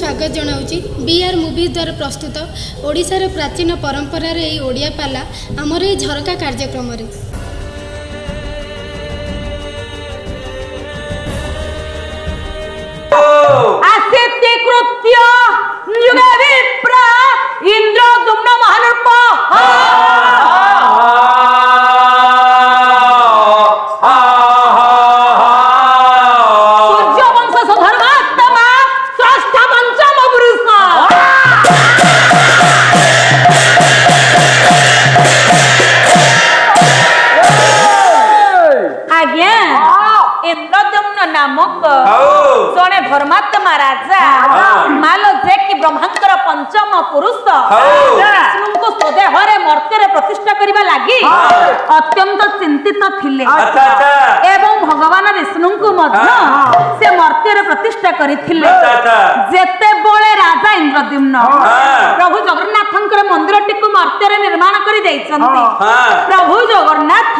ସ୍ୱାଗତ ଜଣାଉଛି ବି ଆର୍ ମୁଭିଜ୍ ଦ୍ୱାରା ପ୍ରସ୍ତୁତ ଓଡ଼ିଶାର ପ୍ରାଚୀନ ପରମ୍ପରାର ଏହି ଓଡ଼ିଆ ପାଲା ଆମର ଏହି ଝରକା କାର୍ଯ୍ୟକ୍ରମରେ ତୁମକୁ ସ୍ୱଦେହରେ ମର୍ତ୍ତ୍ୟରେ ପ୍ରତିଷ୍ଠା କରିବା ଲାଗି ଅତ୍ୟନ୍ତ ଚିନ୍ତିତ ଥିଲେ ଏବଂ ଭଗବାନ ବିଷ୍ଣୁଙ୍କୁ ମଧ୍ୟ ସେ ମର୍ତ୍ତ୍ୟରେ ପ୍ରତିଷ୍ଠା କରିଥିଲେ ଯେତେବେଳେ ରାଜା ଇନ୍ଦ୍ରଦ୍ୟୁମ୍ନ ପ୍ରଭୁ ଜଗନ୍ନାଥଙ୍କର ମନ୍ଦିରଟିକୁ ମର୍ତ୍ତ୍ୟରେ ନିର୍ମାଣ କରି ଦେଇଛନ୍ତି ପ୍ରଭୁ ଜଗନ୍ନାଥ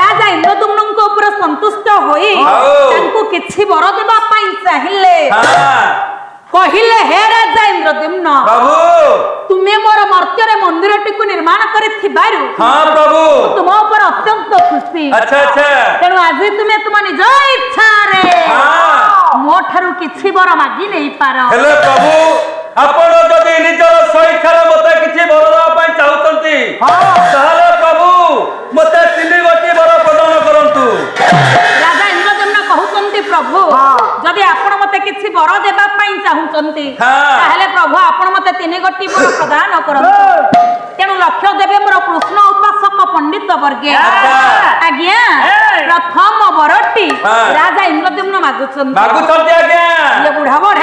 ରାଜା ଇନ୍ଦ୍ରଦ୍ୟୁମ୍ନଙ୍କ ଉପରେ ସନ୍ତୁଷ୍ଟ ହୋଇ ତାଙ୍କୁ କିଛି ବର ଦେବା ପାଇଁ ଚାହିଁଲେ কহিলে হে রাজা ইন্দ্রদ্যুম্ন প্রভু তুমি মোর মর্ত্যরে মন্দিরটিকু নির্মাণ করিথিবারু হ্যাঁ প্রভু তুম উপর অত্যন্ত খুশি আচ্ছা আচ্ছা তেনু আজি তুমি তুম নিজ ইচ্ছারে কিছি বর মাগি নেই পার হেলে প্রভু আপন যদি ଯଦି সৈখার মতে কিছি বর ବର পাই ପାଇଁ হ্যাঁ তাহলে প্রভু মতে ତିନି গটি বর প্রদান করন্তু প্রভু হ্যাঁ। যদি আপনার মতো কিছু বর দেবা পাই তাহলে প্রভু আপনার মতো তিন গোটি বর প্রদান করন্তু তেণু লক্ষ্য দেবে মোর কৃষ্ণ উপাসক পণ্ডিত বর্গে আজ্ঞা প্রথম বরটি রাজা ইন্দ্রদেম্ন মাগুচন্তি মাগুচন্তি বুড়া বড়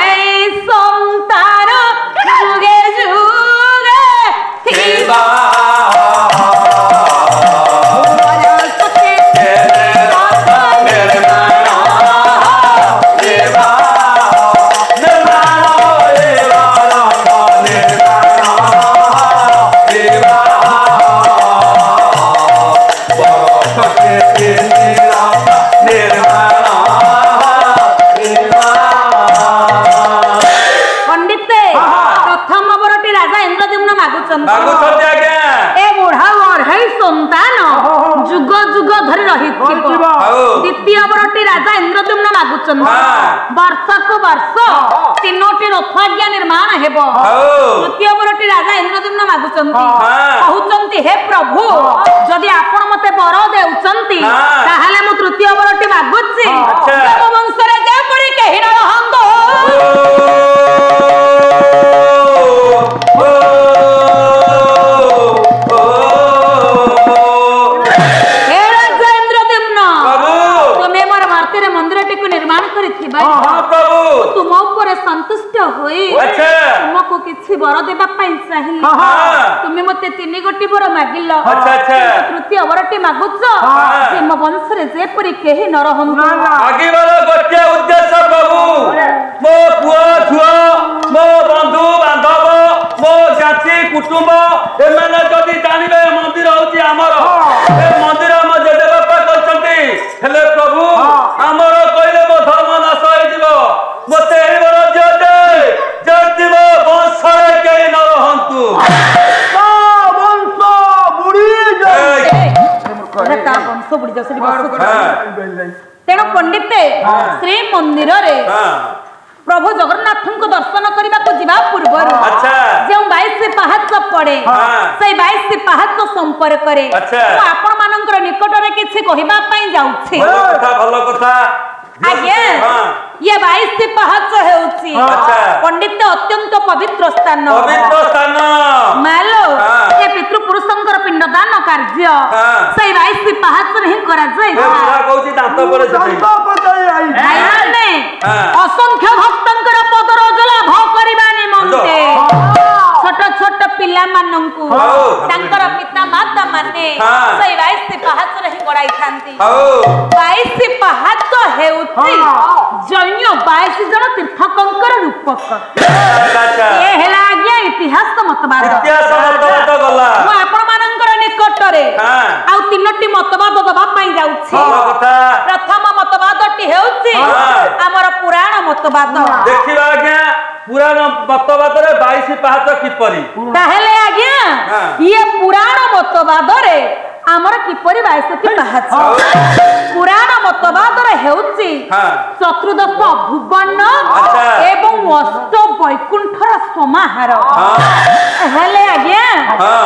ବର୍ଷକୁ ବର୍ଷ ତିନୋଟି ରଥଆଜ୍ଞା ନିର୍ମାଣ ହେବ ତୃତୀୟ ବରଟି ରାଜା ଇନ୍ଦ୍ରଦ୍ୟୁମ୍ନ ମାଗୁଛନ୍ତି କହୁଛନ୍ତି ହେ ପ୍ରଭୁ ଯଦି ଆପଣ ମତେ ବର ଦେଉଛନ୍ତି ତାହେଲେ ମୁଁ ତୃତୀୟ ବରଟି ମାଗୁଛି বর দেবা পাই চাহিলি তুমি মতে তিনি গোটি বর মাগিল তৃতীয় বরটি মাগুছ যে মো বংশরে যেপরি কেহি ন রহন্তু মাগিবার গোটিয়ে উদ্দেশ্য প্রভু মো বন্ধু বান্ধব মো জাতি কুটুম্ব এমানে ସିଂହାସନରେ ତେଣୁ ପଣ୍ଡିତେ ଶ୍ରୀ ମନ୍ଦିରରେ ପ୍ରଭୁ ଜଗନ୍ନାଥଙ୍କୁ ଦର୍ଶନ କରିବାକୁ ଯିବା ପୂର୍ବରୁ ଯେଉଁ ବାଇଶ ପାହାଚ ପଡେ ସେଇ ବାଇଶ ପାହାଚ ସମ୍ପର୍କରେ ମୁଁ ମାନଙ୍କର ନିକଟରେ କିଛି କହିବା ପାଇଁ ଯାଉଛି ଆଜ୍ଞା ପାହାଚ ହେଉଛି ପଣ୍ଡିତ ଅତ୍ୟନ୍ତ ପବିତ୍ର ସ୍ଥାନ ମାଲୋ ପିତୃ ପୁରୁଷଙ୍କର ପିଣ୍ଡ ଦାନ କାର୍ଯ୍ୟ ସେଇ ବାଇଶ ପାହାଚରେ ହିଁ କରାଯାଏ ଅସଂଖ୍ୟ ଭକ୍ତ ପିଲାମାନଙ୍କୁ ତାଙ୍କର ପିତା ମାତା ମାନେ ସେଇ ବାଇଶ ପାହାଚରେ ହିଁ ଗଡ଼ାଇଥାନ୍ତି ବାଇଶ ପାହାଚ ହେଉଛି ଜୈନ୍ୟ ବାଇଶ ଜଣ ତୀର୍ଥକଙ୍କର ରୂପକ ଏ ହେଲା ଆଜ୍ଞା ଇତିହାସ ମତବାଦ ମୁଁ ଆପଣମାନଙ୍କର ନିକଟରେ ଆଉ ତିନୋଟି ମତବାଦ ଦେବା ପାଇଁ ଯାଉଛି ପ୍ରଥମ ମତବାଦଟି ହେଉଛି ଆମର ପୁରାଣ ମତବାଦ ଦେଖିବା ଆଜ୍ଞା ପୁରାଣ ମତବାଦରେ ବାଇଶ ପାହାଚ କିପରି ତାହେଲେ ଆଜ୍ଞା ଇଏ ପୁରାଣ ମତବାଦରେ ଆମର କିପରି ବାଇଶଟି ପାହାଚ ପୁରାଣ ମତବାଦର ହେଉଛି ଶତ୍ରୁଦତ୍ତ ଭୁବନ ଏବଂ ଅଷ୍ଟ ବୈକୁଣ୍ଠର ସମାହାର ହେଲେ ଆଜ୍ଞା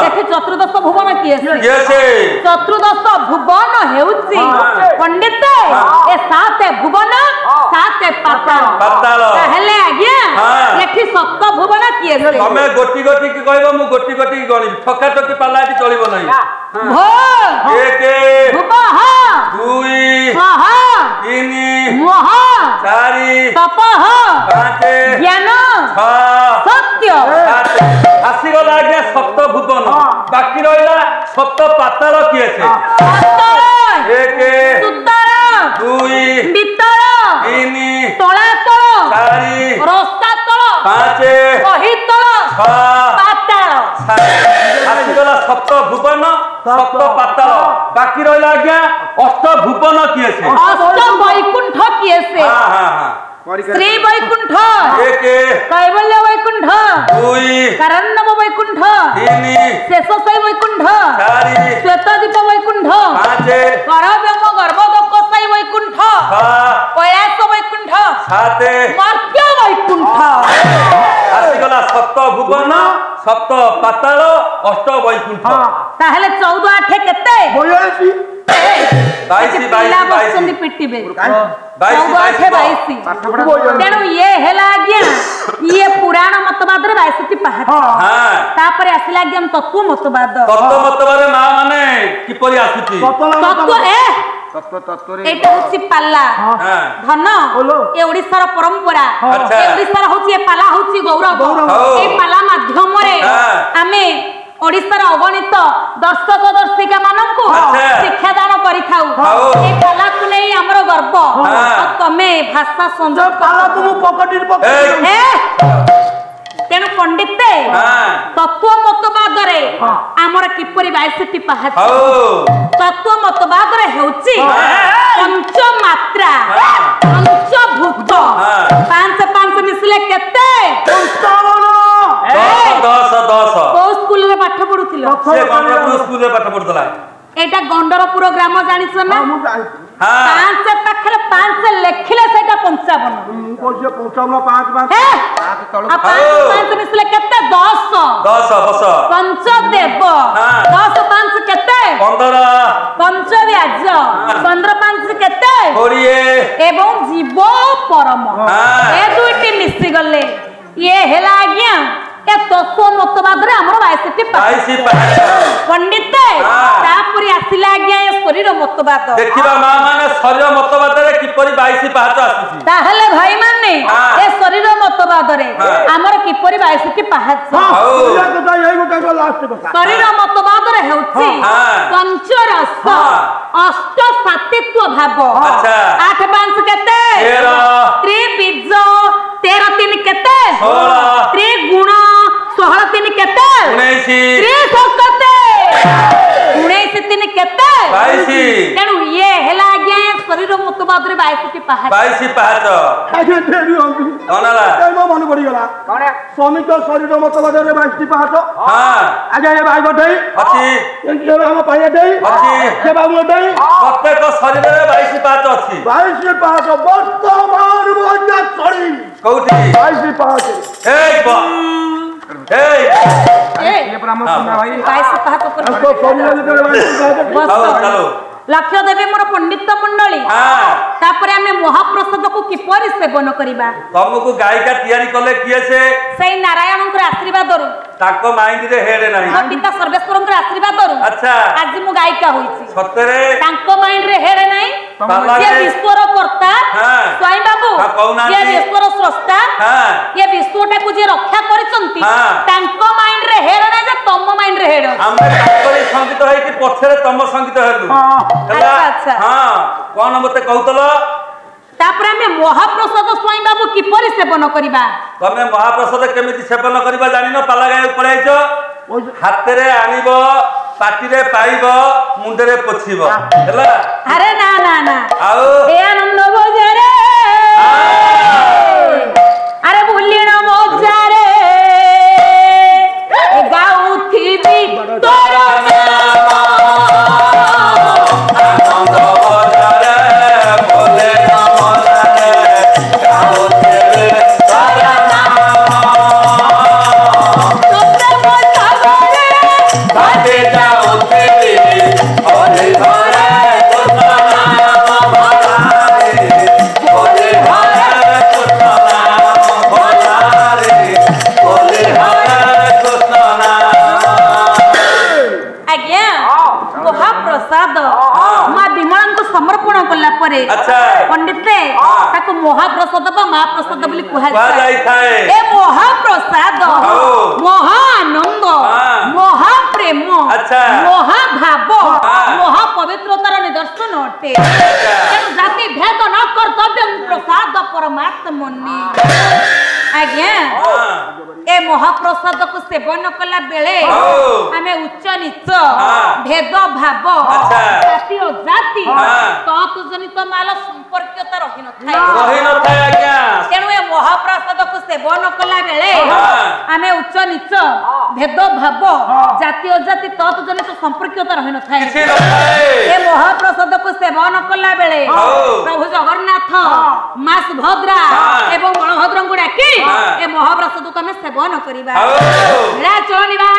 ଏଠି ଚତୁର୍ଦଶ ଭୁବନ କିଏ ଚତୁର୍ଦଶ ଭୁବନ ହେଉଛି ପଣ୍ଡିତ ଏ ସାତ ଭୁବନ ସାତ ପାତାଳ ଏମିତି ସତ ଭୁବନ କିଏ ଧରେ ତମେ ଗୋଟି ଗୋଟି କି କହିବ ମୁଁ ଗୋଟି ଗୋଟି କି ଗଣିବି ଠକା ଠକି ପାଲା ଏଠି ଚଳିବ ନାହିଁ ଏକ ଦୁଇ ତିନି ଚାରି ପାଞ୍ଚ ଜ୍ଞାନ ସତ୍ୟ ଆସିଗଲା ଆଜ୍ଞା ସପ୍ତ ଭୁବନ ବାକି ରହିଲା ସପ୍ତ ପାତାଳ କିଏ ସେ ଏକ ଦୁଇ ତିନି ତଳାତଳ অষ্ট ভুবন সপ্ত পাতাল বাকি রইল আজ্ঞা অষ্ট ভুবন কিয়ে সে অষ্ট বৈকুণ্ঠ কিয়ে সে হ্যাঁ হ্যাঁ হ্যাঁ শ্রী বৈকুণ্ঠ কৈবল্য বৈকুণ্ঠ দুই কারণ্যব বৈকুণ্ঠ তিন শেষ সাই বৈকুণ্ঠ চারি শ্বেতদীপ বৈকুণ্ঠ পাঁচ করব্যম গর্ভদক সাই বৈকুণ্ঠ কৈলাস বৈকুণ্ঠ সাত মর্ত্য বৈকুণ্ঠ ହେଇଗଲା ସପ୍ତ ଭୁବନ ସପ୍ତ ପାତାଳ ଅଷ୍ଟ ବୈକୁଣ୍ଠ ତାହେଲେ ଚଉଦ ଆଠ କେତେ ବୟାଳିଶ ତେଣୁ ଇଏ ହେଲା ଆଜ୍ଞା ଇଏ ପୁରାଣ ମତବାଦର ବାଇଶଟି ପାହାଚ ତାପରେ ଆସିଲା ଆଜ୍ଞା ତତ୍ଵ ମତବାଦ ତତ୍ଵ ମତବାଦ ମା ମାନେ କିପରି ଆସୁଛି এইটা হচ্ছে পাল্লা ধন এ ওড়িশার পরম্পরা এ ওড়িশার হচ্ছে এ পালা হচ্ছে গৌরব এই পালা মাধ্যমরে আমি ওড়িশার অগণিত দর্শক দর্শিকা মানুষ শিক্ষাদান করে এই পালাকু নেই আমার গর্ব তুমি ভাষা সংযোগ পালা তুমি পকেটের পকেট পণ্ডিতে হ্যাঁ। তত্ত্ব মতবাদরে আমার কিপরি বাইশটি পাহাচ তত্ত্ব মতবাদরে হচ্ছে পঞ্চ মাত্রা পঞ্চভূত পাঁচ পাঁচ মিশলে কত দশ দশ କୋଉ ସ୍କୁଲରେ ପାଠ ପଢୁଥିଲ ସେ କଣ୍ଟାପୁର ସ୍କୁଲରେ ପାଠ ପଢୁଥିଲା এটা গন্ডরপুর গ্রাম জানিছ না হ্যাঁ 500 থেকে 500 লেখিলে সেটা 550 কইছে 550 না 55 হ্যাঁ তাতে তলক 500 মানে মিসলে কত 10 10 50 10 5 কত 15 50 ব্যাজ 15 5 কত করিয়ে এবোন জীব পরম হ্যাঁ এ দুইটি মিসি গলে ই হেলা গিয়া এ তপন মতবাদ রে আমরার বৈসিকি বৈসিকি পণ্ডিত ଶରୀର ମତବାଦ ଦେଖିବା ମା ମାନେ ଶରୀର ମତବାଦରେ କିପରି ବାଇଶ ପାହାଚ ଆସିଛି ତାହେଲେ ଭାଇ ମାନେ ଏ ଶରୀର ମତବାଦରେ ଆମର କିପରି ବାଇଶଟି ପାହାଚ ଶରୀର ମତବାଦରେ ହେଉଛି ପଞ୍ଚରସ ଅଷ୍ଟ ସାତିତ୍ୱ ଭାବ ଆଠ ପାଞ୍ଚ କେତେ ତ୍ରିବୀଜ ତେର ତିନି କେତେ ତ୍ରିଗୁଣ ଷୋହଳ ତିନି କେତେ ତ୍ରିଶ କେତେ ତିନି କେତେ ତେଣୁ ଇଏ ହେଲା ଆଜ୍ଞା ଶରୀର ମତବାଦରେ ବାଇଶଟି ପାହାଚ ବାଇଶି ପାହାଚ ମନେ ପଡିଗଲା ଶ୍ରମିକ ଶରୀର ମତବାଦରେ ବାଇଶଟି ପାହାଚ ଆଜ୍ଞା ଏ ଭାଇ ଗୋଟେଇ ଅଛି ଆମ ପାଇଆ ଦେଇ ଅଛି ସେ ବାବୁ ଗୋଟେଇ ପ୍ରତ୍ୟେକ ଶରୀରରେ ବାଇଶି ପାହାଚ ଅଛି ବାଇଶ ପାହାଚ ବର୍ତ୍ତମାନ କୋଉଠି ବାଇଶି ପାହାଚ লক্ষ্য দেবে মোর পণ্ডিত মন্ডলী তারপরে আমি মহাপ্রসাদ কু কিপরি সেবন করিবা তমকু গায়িকা তৈরি কলে কি সে সেই নারায়ণঙ্কর আশীর্বাদরু তাঙ্ক মাইন্ডরে হেড়ে নাই মোর পিতা সর্বেশ্বরঙ্কর আশীর্বাদরু আচ্ছা আজি মু গায়িকা হইছি সত্যরে তাঙ্ক মাইন্ডরে হেড়ে নাই ସିଏ ବିଶ୍ୱର କର୍ତ୍ତା ସ୍ୱାଇଁ ବାବୁ ସିଏ ବିଶ୍ୱର ସ୍ରଷ୍ଟା ଇଏ ବିଶ୍ୱଟାକୁ ଯିଏ ରକ୍ଷା କରିଛନ୍ତି ତାଙ୍କ ମାଇଣ୍ଡରେ ହେଡ ନାହିଁ ଯେ ତମ ମାଇଣ୍ଡରେ ହେଡ ଆମେ ତାଙ୍କରି ସଙ୍ଗୀତ ହେଇକି ପଛରେ ତମ ସଙ୍ଗୀତ ହେଲୁ ହେଲା ହଁ କଣ ମତେ କହୁଥିଲ ତାପରେ ଆମେ ମହାପ୍ରସାଦ ସ୍ୱାଇଁ ବାବୁ କିପରି ସେବନ କରିବା ତମେ ମହାପ୍ରସାଦ କେମିତି ସେବନ କରିବା ଜାଣିନ ପାଲାଗାଁ ପଳାଇଛ ହାତରେ ଆଣିବ ପାଟିରେ ପାଇବ ମୁଣ୍ଡରେ ପୋଛିବ ହେଲା ଆରେ ନା ନା ନା ଆଉ ଦୟାନନ୍ଦ କଲା ପରେ ପଣ୍ଡିତ ତାକୁ ମହାପ୍ରସାଦ ବା ମହାପ୍ରସାଦ ବୋଲି କୁହାଯାଏ ଏ ମହାପ୍ରସାଦ ମହା ଆନନ୍ଦ मोह प्रेम अच्छा मोह भाव मोह पवित्रतार निदर्शन अटे जाति भेद न कर्तव्य प्रसाद परमात्मनि आज्ञा ए महाप्रसाद को सेवन कला बेले आम उच्च नीच भेद भाव जाति और जाति तत्जनित माल संपर्कता रही न थाए रही न थाए आज्ञा तेणु ମହାପ୍ରସାଦକୁ ସେବନ କଲା ବେଳେ ଆମେ ଉଚ୍ଚ ନିଚ ଭେଦଭାବ ଜାତି ଅଜାତି ତତ୍ ଜନିତ ସମ୍ପର୍କୀୟତା ରହିନଥାଏ ଏ ମହାପ୍ରସାଦକୁ ସେବନ କଲା ବେଳେ ପ୍ରଭୁ ଜଗନ୍ନାଥ ମା ସୁଭଦ୍ରା ଏବଂ ବଳଭଦ୍ରଙ୍କୁ ଡାକି ଏ ମହାପ୍ରସାଦକୁ ଆମେ ସେବନ କରିବା ଚଳିବା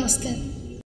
I Namaskar.